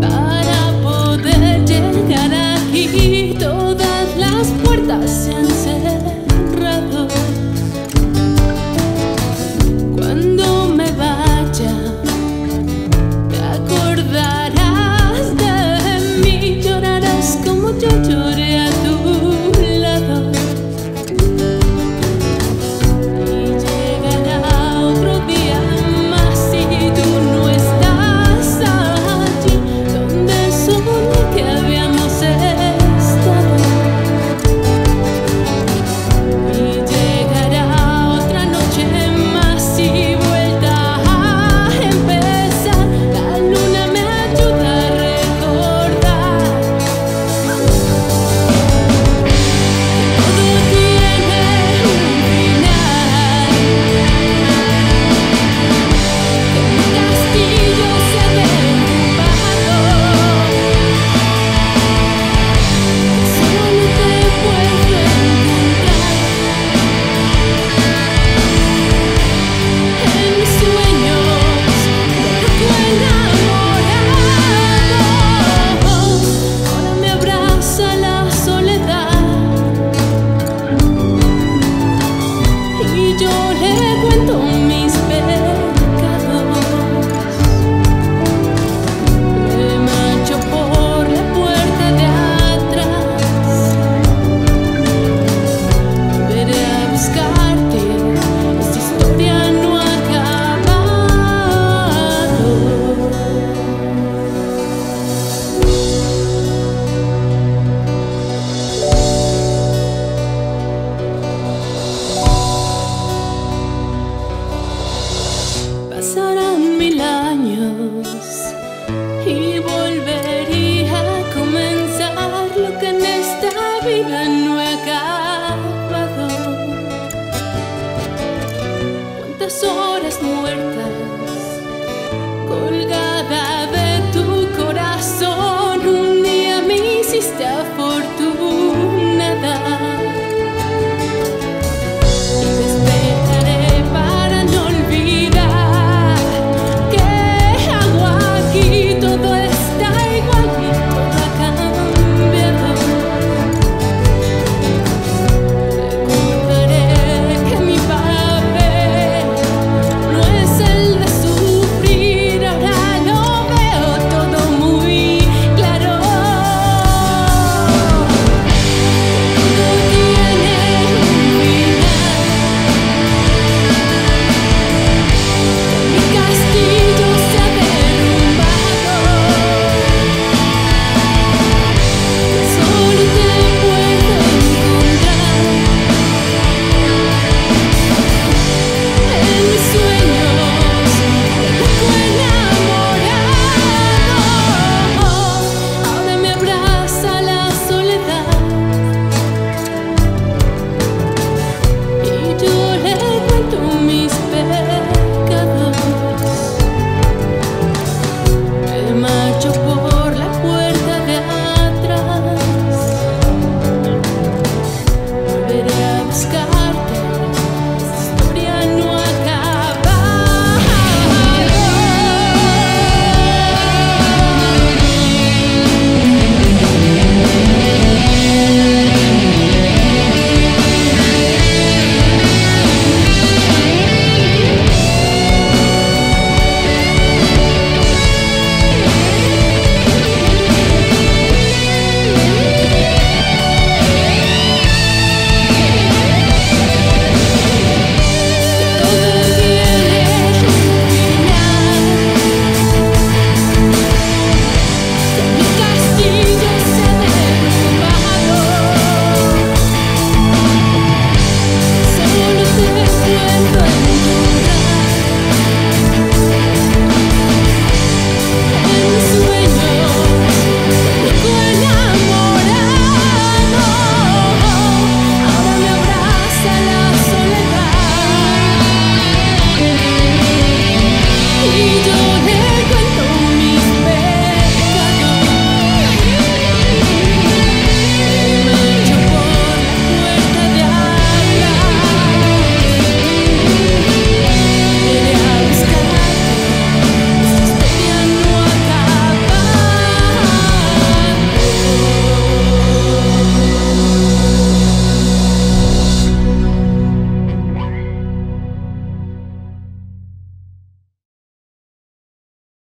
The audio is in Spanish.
Para poder llegar aquí, todas las puertas se han